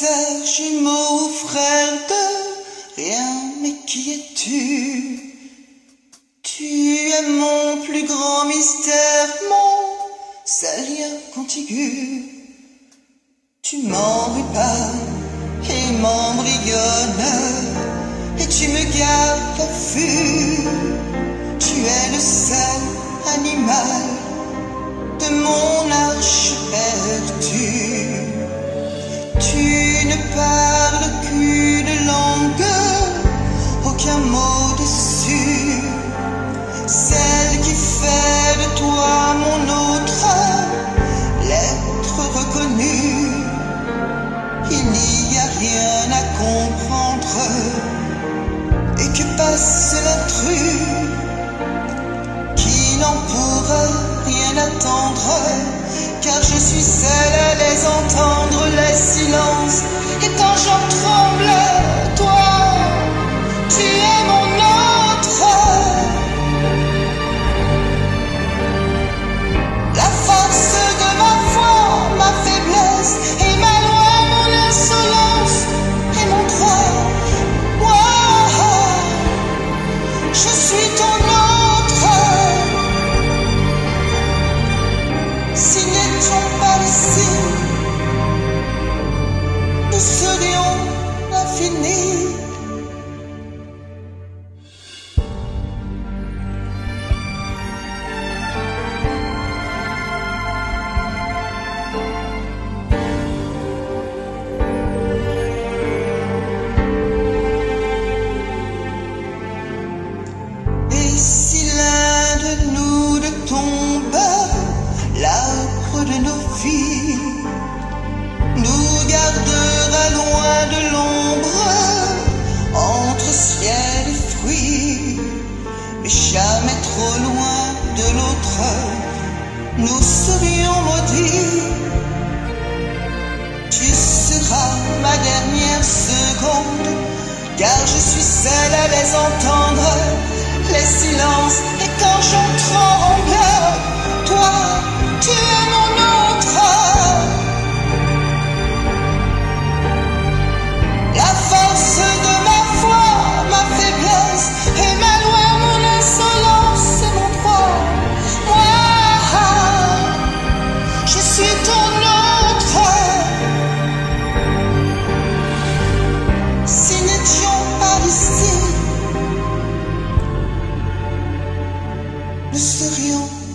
Ah, mon frère de rien, mais qui es-tu? Tu es mon plus grand mystère, mon seul contigu. Tu pas et m'embrionnes, et tu me gardes à Tu ne parles qu'une langue, aucun mot dessus. Celle qui fait de toi mon autre, l'être reconnu. Il n'y a rien à comprendre, et que passe l'intrus qui n'en pourra rien attendre, nous serions infinis. Et si l'un de nous ne tombe, l'arbre de nos vies jamais trop loin de l'autre, nous serions maudits. Tu seras ma dernière seconde, car je suis seul à les entendre, les silences, et quand j'en tremble, toi, serions